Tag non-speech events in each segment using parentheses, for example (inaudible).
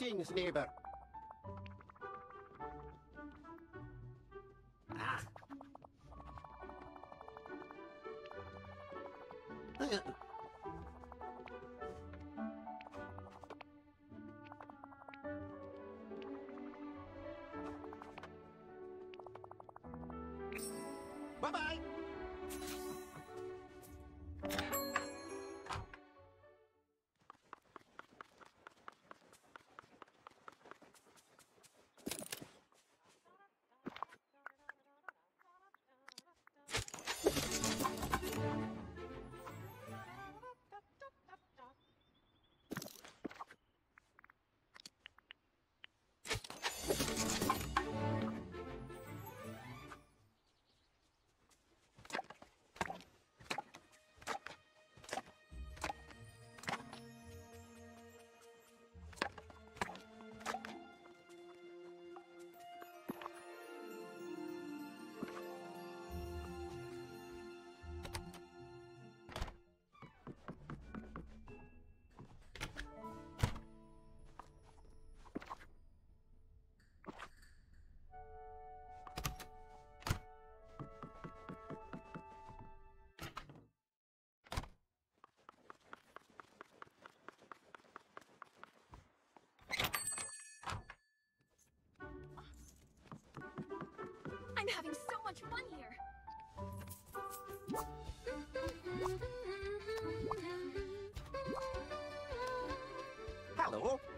Greetings, neighbor. Ah. Hello. (laughs)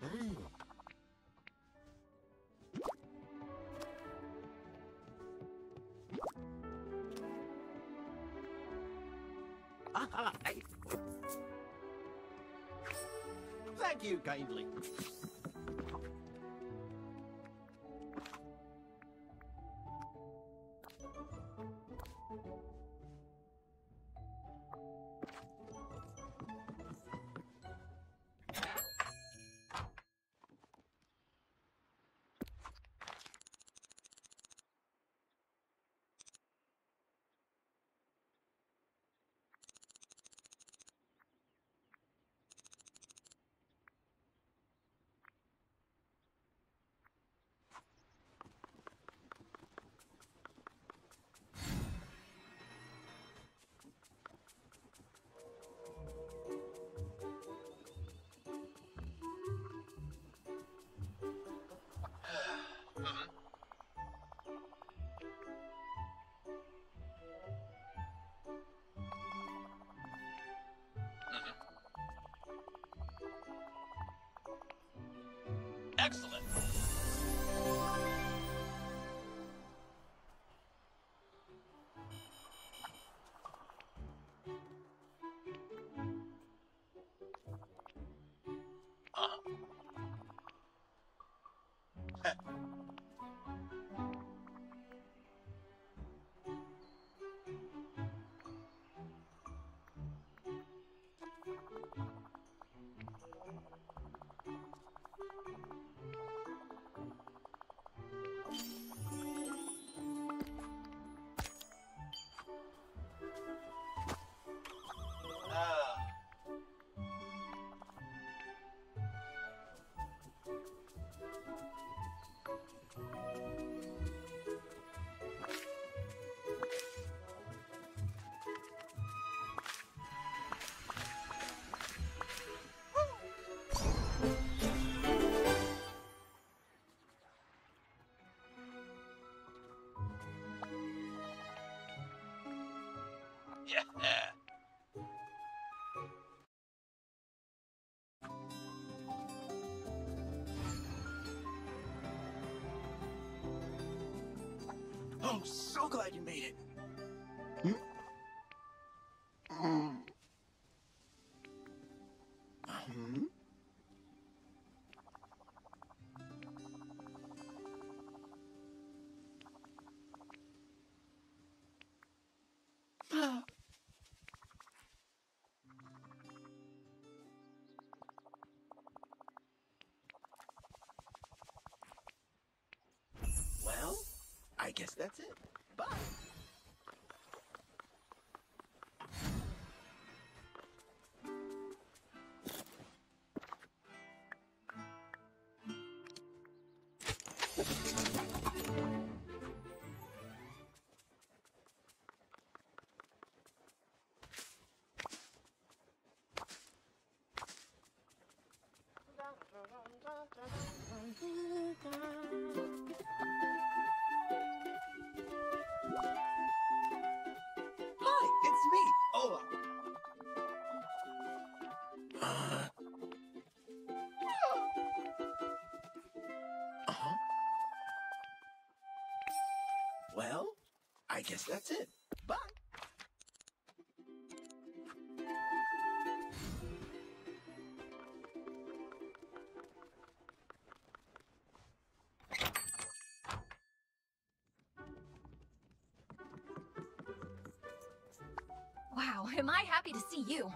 Mm. (laughs) Thank you kindly. I'm so glad you made it. I guess that's it. Bye. Wow, am I happy to see you.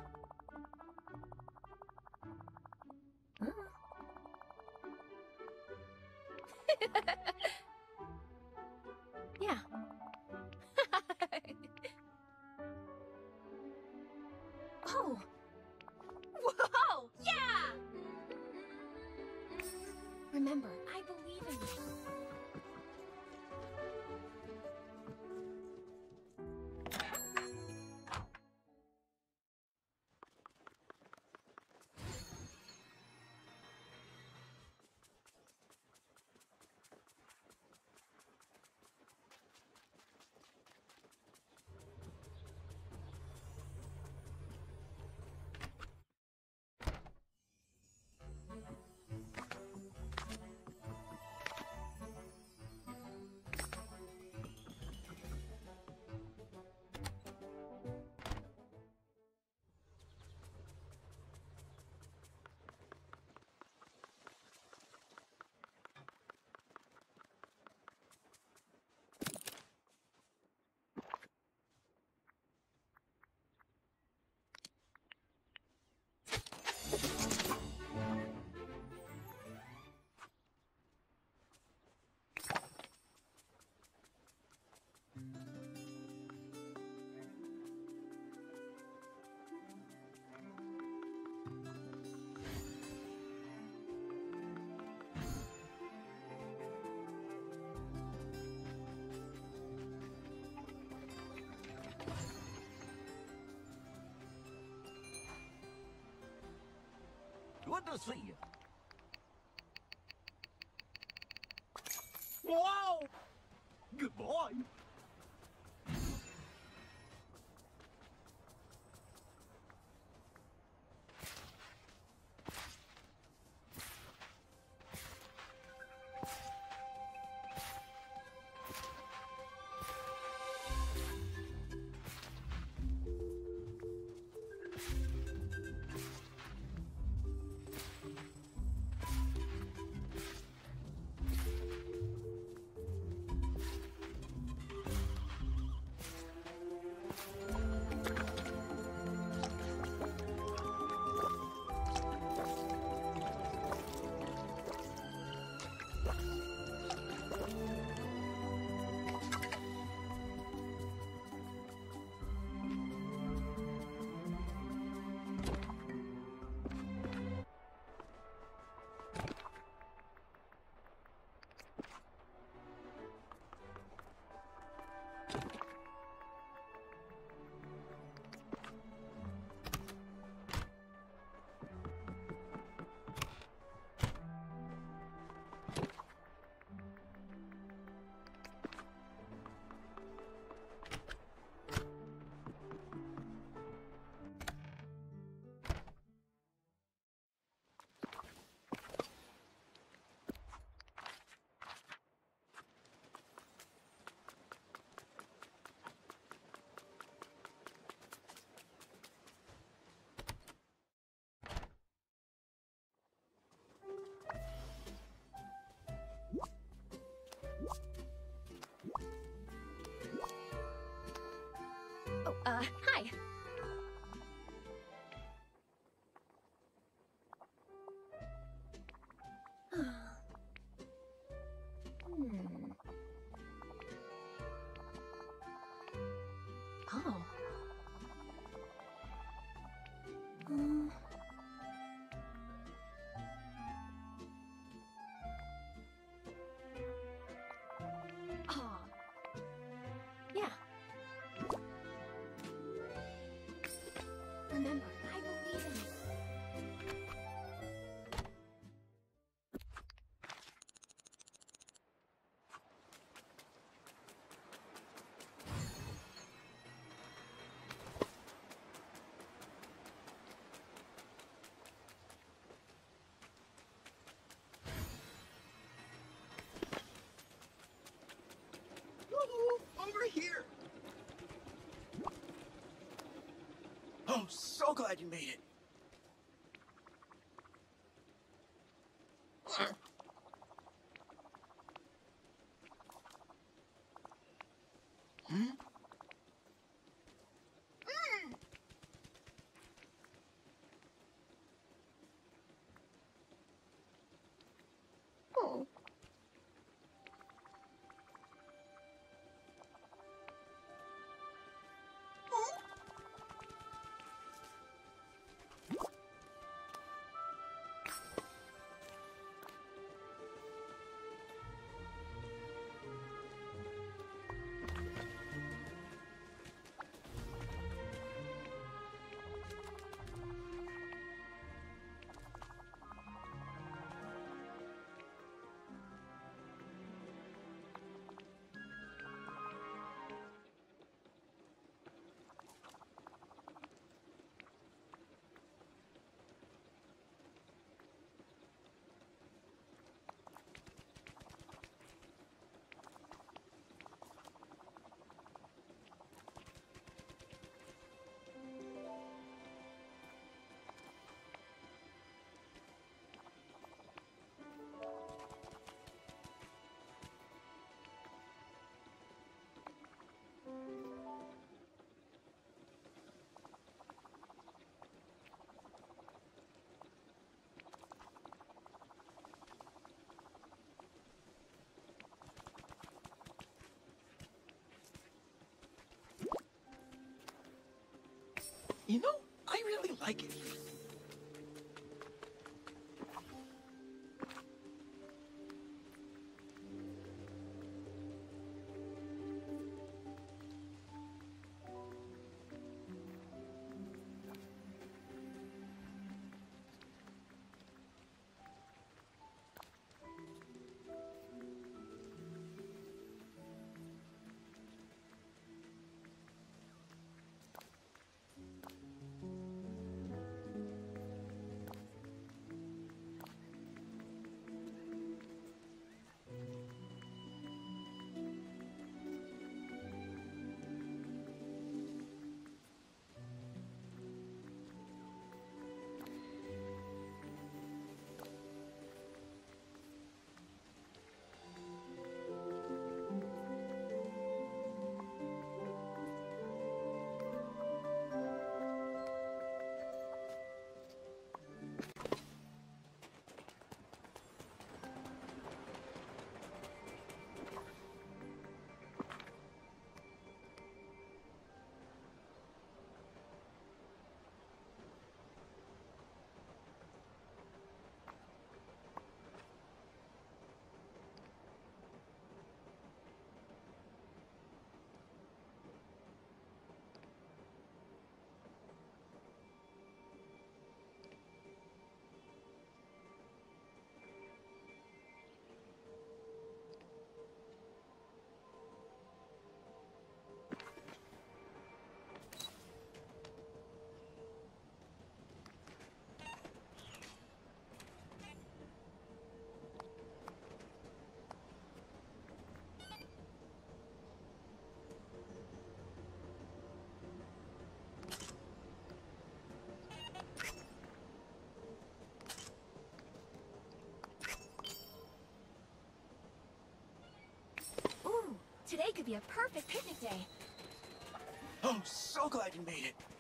Good to see you. over here. Oh, so glad you made it. You know, I really like it. Could be a perfect picnic day. I'm so glad you made it.